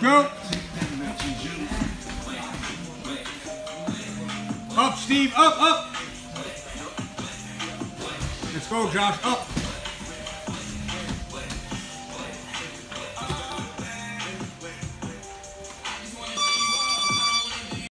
Go. Up, Steve. Up, up. Let's go, Josh. Up.